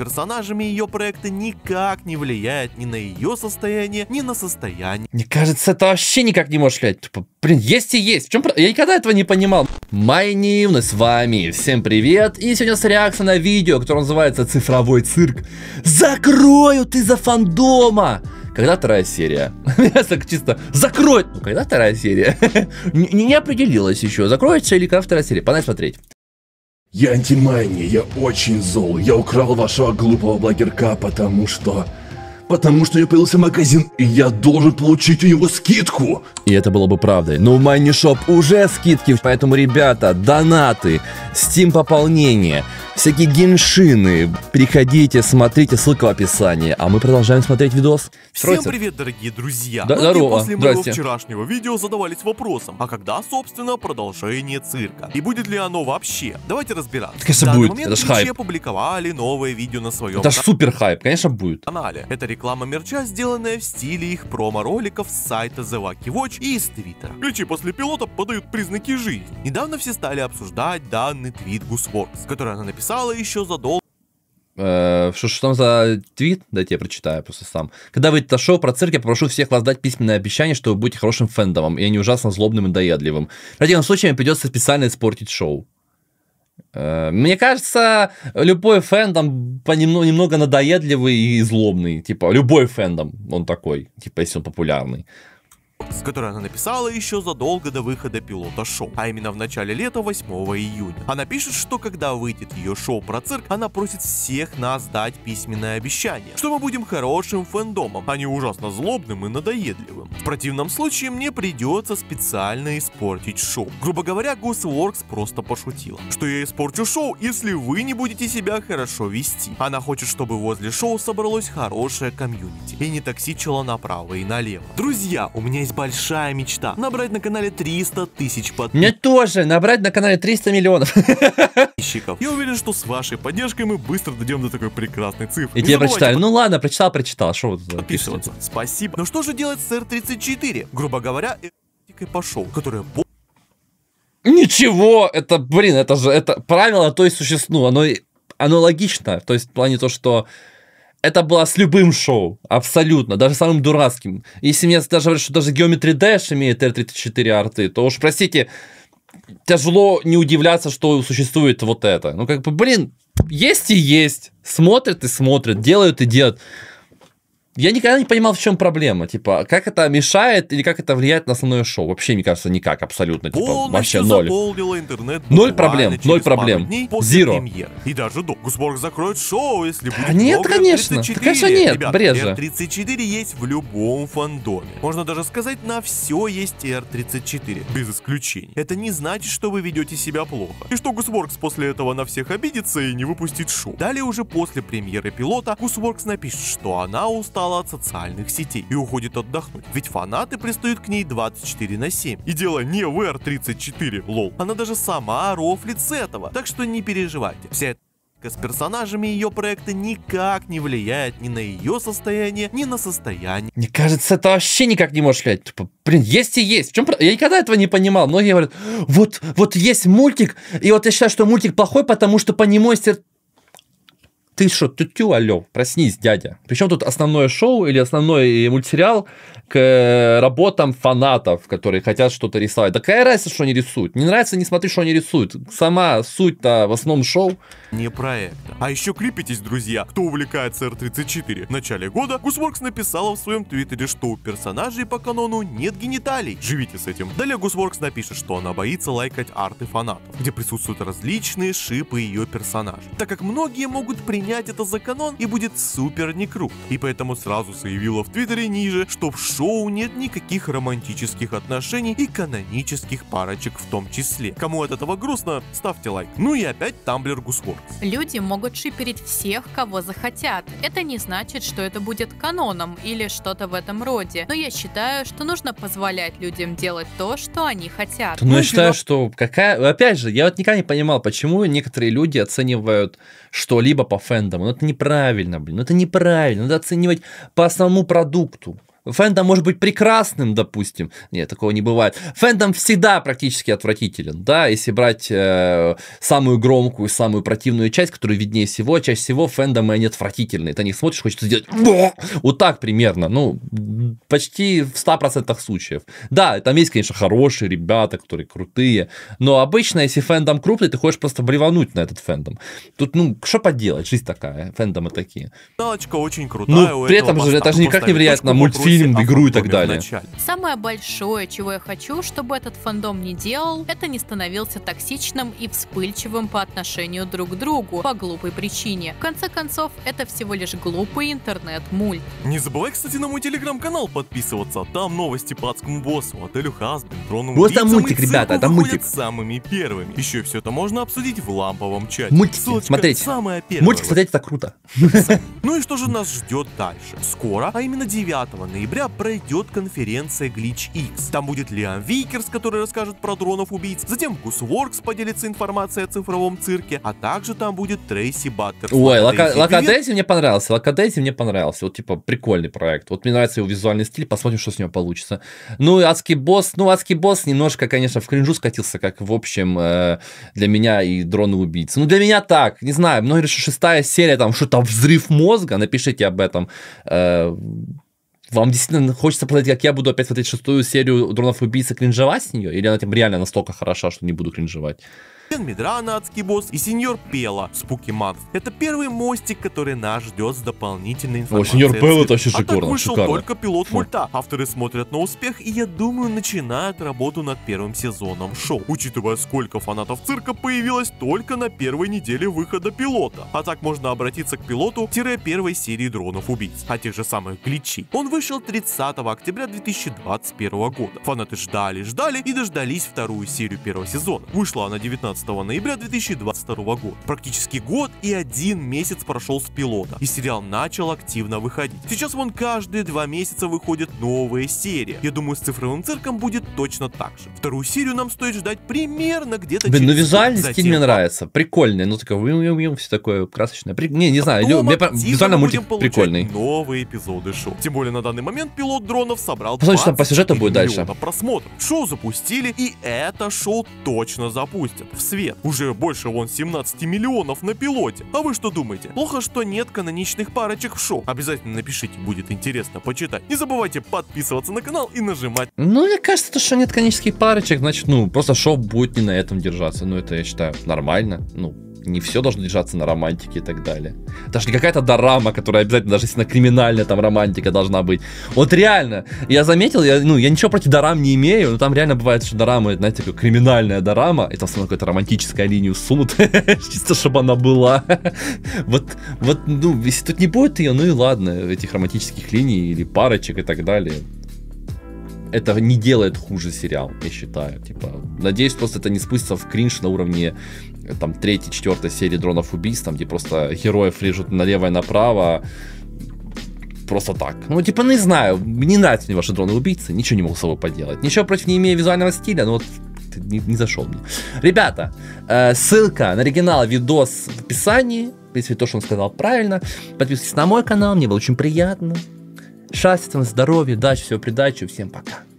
персонажами ее проекта никак не влияет ни на ее состояние, ни на состояние. Мне кажется, это вообще никак не может влиять. Типа, блин, есть и есть. В чем Я никогда этого не понимал. Майнивны с вами. Всем привет. И сегодня с реакция на видео, которое называется «Цифровой цирк». Закроют из-за фандома. Когда вторая серия? Я так чисто закроют. Ну, когда вторая серия? Не не определилась еще, закроется или когда вторая серия. Пора смотреть. Я антимайни, я очень зол. Я украл вашего глупого блогерка, потому что... Потому что у него появился магазин, и я должен получить у него скидку. И это было бы правдой. Но в Майни Шоп уже скидки, поэтому, ребята, донаты, Steam пополнение, всякие геншины. Приходите, смотрите, ссылка в описании. А мы продолжаем смотреть видос. Всем привет, дорогие друзья! Да- здорово, после моего здрасте. вчерашнего видео задавались вопросом, а когда, собственно, продолжение цирка? И будет ли оно вообще? Давайте разбираться. Конечно, В данный будет, момент это Glitch хайп. опубликовали новое видео на своем Это ж супер хайп, конечно, будет. канале. Это реклама мерча, сделанная в стиле их промо-роликов с сайта The Wacky Watch и из Твиттера. Ключи после пилота подают признаки жизни. Недавно все стали обсуждать данный твит Гусворкс, который она написала еще задолго Э, Что, что там за твит? Дайте я прочитаю просто сам. Когда выйдет это шоу про цирк, я попрошу всех вас дать письменное обещание, что вы будете хорошим фэндомом, и не ужасно злобным и доедливым. В противном случае мне придется специально испортить шоу. Э, Мне кажется, любой фэндом понемногу немного надоедливый и злобный. Типа, любой фэндом он такой, типа, если он популярный. С которой она написала еще задолго до выхода пилота шоу, а именно в начале лета 8 июня. Она пишет, что когда выйдет ее шоу про цирк, она просит всех нас дать письменное обещание, что мы будем хорошим фэндомом, а не ужасно злобным и надоедливым. В противном случае мне придется специально испортить шоу. Грубо говоря, Гусворкс просто пошутила, что я испорчу шоу, если вы не будете себя хорошо вести. Она хочет, чтобы возле шоу собралось хорошее комьюнити и не токсичило направо и налево. Друзья, у меня есть большая мечта набрать на канале 300 тысяч Мне тоже набрать на канале 300 миллионов. подписчиков. Я уверен, что с вашей поддержкой мы быстро дойдем до такой прекрасной цифры. И тебе прочитали. Ну ладно, прочитал, прочитал. Что вы тут подписываться. Спасибо. Но что же делать с R34? Грубо говоря, этикой пошел, которая Ничего, это, блин, это же, это правило, то есть существует, ну, оно, и- оно логично, то есть в плане то, что это было с любым шоу, абсолютно, даже самым дурацким. Если мне даже говорят, что даже Geometry Dash имеет R34 арты, то уж, простите, тяжело не удивляться, что существует вот это. Ну, как бы, блин, есть и есть, смотрят и смотрят, делают и делают. Я никогда не понимал, в чем проблема. Типа, как это мешает или как это влияет на основное шоу? Вообще, мне кажется, никак абсолютно. Типа, вообще ноль. интернет Ноль проблем, ноль проблем. премьеры. И даже до. Гусборг закроет шоу, если будет А нет, конечно. R34. Да, конечно, нет, Ребят, бред же. R34 есть в любом фандоме. Можно даже сказать, на все есть R34. Без исключений. Это не значит, что вы ведете себя плохо. И что Гусворкс после этого на всех обидится и не выпустит шоу. Далее уже после премьеры пилота Гусворкс напишет, что она устала от социальных сетей и уходит отдохнуть. Ведь фанаты пристают к ней 24 на 7. И дело не в R34, лол. Она даже сама рофлит с этого. Так что не переживайте. Вся эта с персонажами ее проекта никак не влияет ни на ее состояние, ни на состояние Мне кажется, это вообще никак не может влиять. Типа, блин, есть и есть. В чем Я никогда этого не понимал. Многие говорят, вот, вот есть мультик, и вот я считаю, что мультик плохой, потому что по нему есть... Ты что, тю-тю, алло, проснись, дядя. Причем тут основное шоу или основной мультсериал к э, работам фанатов, которые хотят что-то рисовать. Да какая разница, что они рисуют? Не нравится, не смотри, что они рисуют. Сама суть-то в основном шоу. проекта. А еще клипитесь, друзья, кто увлекается R34. В начале года Гусворкс написала в своем твиттере, что у персонажей по канону нет гениталий. Живите с этим. Далее Гусворкс напишет, что она боится лайкать арты фанатов, где присутствуют различные шипы ее персонажей. Так как многие могут принять это за канон и будет супер не круто. И поэтому сразу заявила в твиттере ниже, что в шоу нет никаких романтических отношений и канонических парочек в том числе. Кому от этого грустно, ставьте лайк. Ну и опять Тамблер Гусворкс. Люди могут шиперить всех, кого захотят. Это не значит, что это будет каноном или что-то в этом роде. Но я считаю, что нужно позволять людям делать то, что они хотят. Ну, Ну, я и считаю, финал- что какая... Опять же, я вот никогда не понимал, почему некоторые люди оценивают что-либо по фэндому. Ну, это неправильно, блин. Ну, это неправильно. Надо оценивать по самому продукту. Фэндом может быть прекрасным, допустим. Нет, такого не бывает. Фэндом всегда практически отвратителен, да, если брать э, самую громкую, самую противную часть, которая виднее всего, чаще всего фэндомы они отвратительные. Ты них смотришь, хочется сделать вот так примерно, ну, почти в 100% случаев. Да, там есть, конечно, хорошие ребята, которые крутые, но обычно, если фэндом крупный, ты хочешь просто блевануть на этот фэндом. Тут, ну, что поделать, жизнь такая, фэндомы такие. Налочка очень крутая. Ну, при этом же это же никак не влияет на мультфильм, о игру и так далее. начале. Самое большое, чего я хочу, чтобы этот фандом не делал, это не становился токсичным и вспыльчивым по отношению друг к другу по глупой причине. В конце концов, это всего лишь глупый интернет-мульт. Не забывай, кстати, на мой телеграм-канал подписываться. Там новости по адскому боссу, отелю Hazbin, дрону Вот там мультик, ребята, это мультик. самыми первыми. Еще все это можно обсудить в ламповом чате. Мультики, Ссылочка смотрите. Самая первая. Мультик смотреть это круто. Ну и что же нас ждет дальше? Скоро, а именно 9 ноября, пройдет конференция Glitch X. Там будет Лиам Викерс, который расскажет про дронов-убийц. Затем Gooseworx поделится информацией о цифровом цирке. А также там будет Трейси Батлер. Ой, Lackadaisy мне понравился. Локадези мне понравился. Вот, типа, прикольный проект. Вот мне нравится его визуальный стиль. Посмотрим, что с него получится. Ну и Адский босс. Ну, Адский босс немножко, конечно, в кринжу скатился, как в общем э, для меня и дроны убийцы. Ну, для меня так. Не знаю. Многие что шестая серия, там, что-то взрыв мозга. Напишите об этом. Вам действительно хочется посмотреть, как я буду опять смотреть шестую серию Дронов Убийцы кринжевать с нее? Или она там реально настолько хороша, что не буду кринжевать? Ген Медрана, адский босс, и сеньор Пела, Спуки Манс. Это первый мостик, который нас ждет с дополнительной информацией. сеньор о Пела цирке. это вообще А так шикарно, вышел шикарно. только пилот Фу. мульта. Авторы смотрят на успех, и я думаю, начинают работу над первым сезоном шоу. Учитывая, сколько фанатов цирка появилось только на первой неделе выхода пилота. А так можно обратиться к пилоту тире первой серии дронов убийц, а тех же самых гличей. Он вышел 30 октября 2021 года. Фанаты ждали, ждали и дождались вторую серию первого сезона. Вышла она 19 ноября 2022 года. Практически год и один месяц прошел с пилота, и сериал начал активно выходить. Сейчас вон каждые два месяца выходит новая серия. Я думаю, с цифровым цирком будет точно так же. Вторую серию нам стоит ждать примерно где-то Блин, ну через год. стиль мне Затем нравится. Прикольный. Ну, такое вим все такое красочное. При- Не, не знаю, Потом мне визуально мультик прикольный. Новые эпизоды шоу. Тем более на данный момент пилот дронов собрал Посмотрим, что там по сюжету 24 будет дальше. просмотров. Шоу запустили, и это шоу точно запустят в свет. Уже больше вон 17 миллионов на пилоте. А вы что думаете? Плохо, что нет каноничных парочек в шоу. Обязательно напишите, будет интересно почитать. Не забывайте подписываться на канал и нажимать Ну, мне кажется, то, что нет конических парочек, значит, ну, просто шоу будет не на этом держаться. Ну, это, я считаю, нормально. Ну, не все должно держаться на романтике и так далее. Это же не какая-то дорама, которая обязательно, даже если она криминальная, там романтика должна быть. Вот реально, я заметил, я, ну, я ничего против дорам не имею, но там реально бывает, что дорама, знаете, как криминальная дорама, и там равно какая-то романтическая линию сунут, чисто чтобы она была. Вот, вот, ну, если тут не будет ее, ну и ладно, этих романтических линий или парочек и так далее это не делает хуже сериал, я считаю. Типа, надеюсь, просто это не спустится в кринж на уровне э, там третьей, четвертой серии дронов убийств, там, где просто героев режут налево и направо. Просто так. Ну, типа, не знаю. Не нравятся мне ваши дроны убийцы, ничего не могу с собой поделать. Ничего против не имею визуального стиля, но вот не, не зашел мне. Ребята, э, ссылка на оригинал, видос в описании. Принципе, то, что он сказал правильно. Подписывайтесь на мой канал, мне было очень приятно. Счастья, здоровья, удачи, всего придачи. Всем пока.